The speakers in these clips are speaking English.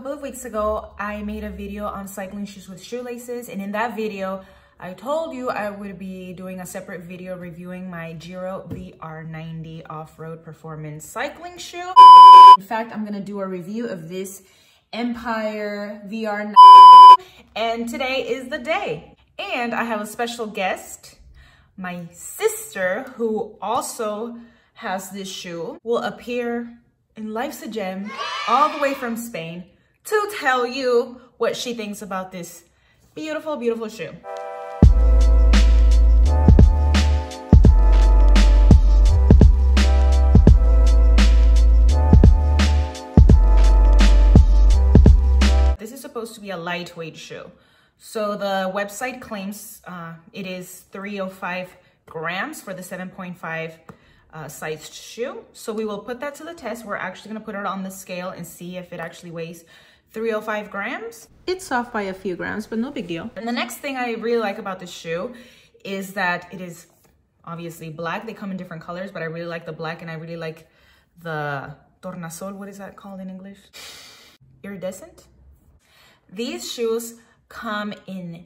couple of weeks ago, I made a video on cycling shoes with shoelaces. And in that video, I told you I would be doing a separate video reviewing my Giro VR90 off-road performance cycling shoe. In fact, I'm gonna do a review of this Empire VR90. And today is the day. And I have a special guest, my sister, who also has this shoe, will appear in Life's a Gem all the way from Spain to tell you what she thinks about this beautiful, beautiful shoe. This is supposed to be a lightweight shoe. So the website claims uh, it is 305 grams for the 7.5 uh, sized shoe. So we will put that to the test. We're actually gonna put it on the scale and see if it actually weighs 305 grams. It's off by a few grams, but no big deal. And the next thing I really like about this shoe is that it is obviously black. They come in different colors, but I really like the black and I really like the tornasol. What is that called in English? Iridescent. These shoes come in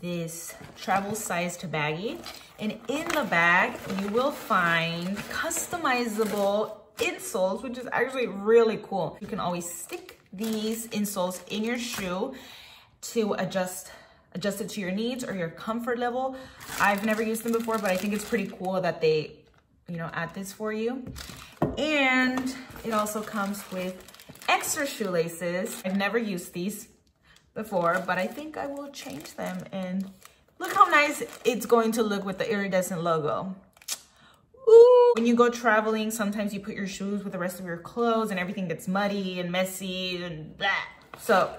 this travel sized baggie. And in the bag, you will find customizable insoles, which is actually really cool. You can always stick these insoles in your shoe to adjust adjust it to your needs or your comfort level. I've never used them before, but I think it's pretty cool that they, you know, add this for you. And it also comes with extra shoelaces. I've never used these before, but I think I will change them. And look how nice it's going to look with the iridescent logo. Ooh. When you go traveling, sometimes you put your shoes with the rest of your clothes and everything gets muddy and messy and blah. So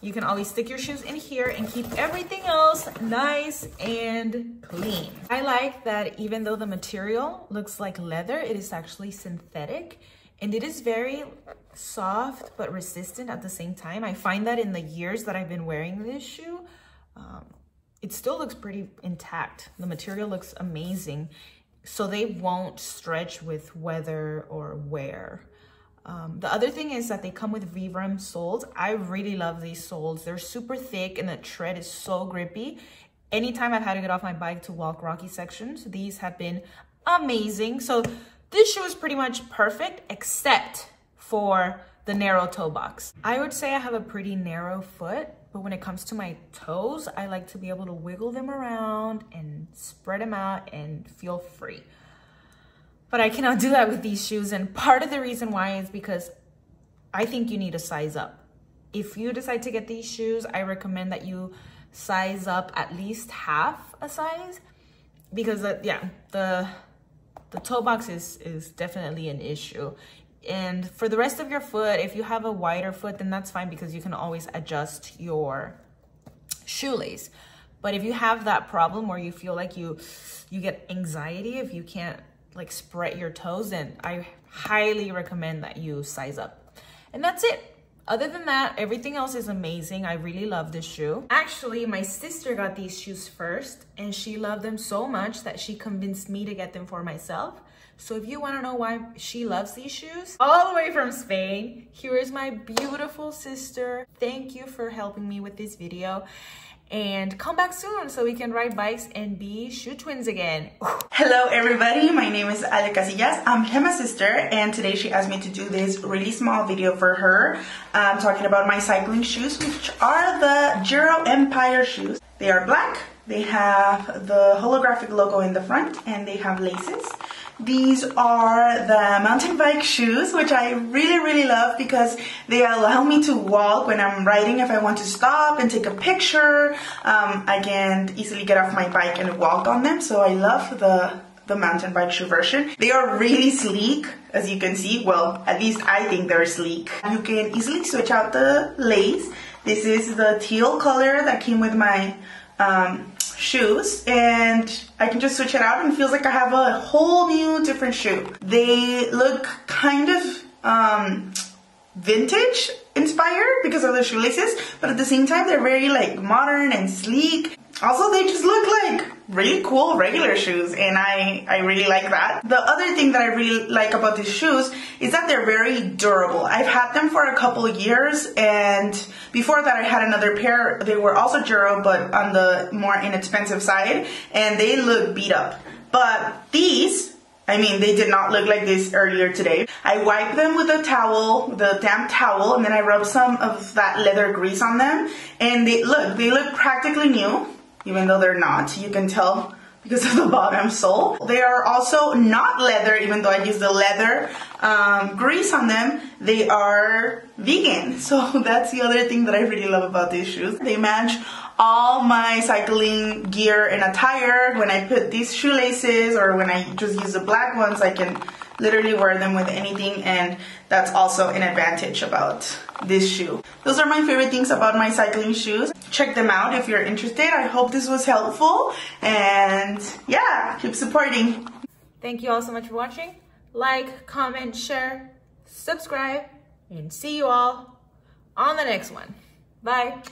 you can always stick your shoes in here and keep everything else nice and clean. I like that even though the material looks like leather, it is actually synthetic and it is very soft but resistant at the same time. I find that in the years that I've been wearing this shoe, um, it still looks pretty intact. The material looks amazing. So they won't stretch with weather or wear. Um, the other thing is that they come with Vibram soles. I really love these soles. They're super thick and the tread is so grippy. Anytime I've had to get off my bike to walk rocky sections, these have been amazing. So this shoe is pretty much perfect except for the narrow toe box. I would say I have a pretty narrow foot, but when it comes to my toes, I like to be able to wiggle them around and spread them out and feel free. But I cannot do that with these shoes. And part of the reason why is because I think you need to size up. If you decide to get these shoes, I recommend that you size up at least half a size because uh, yeah, the the toe box is, is definitely an issue. And for the rest of your foot, if you have a wider foot, then that's fine because you can always adjust your shoelace. But if you have that problem where you feel like you you get anxiety if you can't like spread your toes, then I highly recommend that you size up. And that's it. Other than that, everything else is amazing. I really love this shoe. Actually, my sister got these shoes first and she loved them so much that she convinced me to get them for myself. So if you wanna know why she loves these shoes, all the way from Spain, here is my beautiful sister. Thank you for helping me with this video and come back soon so we can ride bikes and be shoe twins again. Hello everybody, my name is Ale Casillas. I'm Gemma's sister and today she asked me to do this really small video for her um, talking about my cycling shoes which are the Giro Empire shoes. They are black, they have the holographic logo in the front and they have laces. These are the mountain bike shoes, which I really, really love because they allow me to walk when I'm riding. If I want to stop and take a picture, um, I can easily get off my bike and walk on them. So I love the the mountain bike shoe version. They are really sleek, as you can see. Well, at least I think they're sleek. You can easily switch out the lace. This is the teal color that came with my um, shoes and I can just switch it out and it feels like I have a whole new different shoe. They look kind of um, vintage inspired because of the shoelaces, but at the same time they're very like modern and sleek. Also they just look like really cool regular shoes and I, I really like that. The other thing that I really like about these shoes is that they're very durable. I've had them for a couple of years and before that I had another pair. They were also Giro but on the more inexpensive side and they look beat up. But these I mean, they did not look like this earlier today. I wiped them with a towel, the damp towel, and then I rubbed some of that leather grease on them. And they look, they look practically new even though they're not. You can tell because of the bottom sole. They are also not leather, even though I use the leather um, grease on them. They are vegan. So that's the other thing that I really love about these shoes. They match all my cycling gear and attire. When I put these shoelaces or when I just use the black ones, I can literally wear them with anything and that's also an advantage about this shoe. Those are my favorite things about my cycling shoes. Check them out if you're interested. I hope this was helpful and yeah, keep supporting. Thank you all so much for watching. Like, comment, share, subscribe, and see you all on the next one. Bye.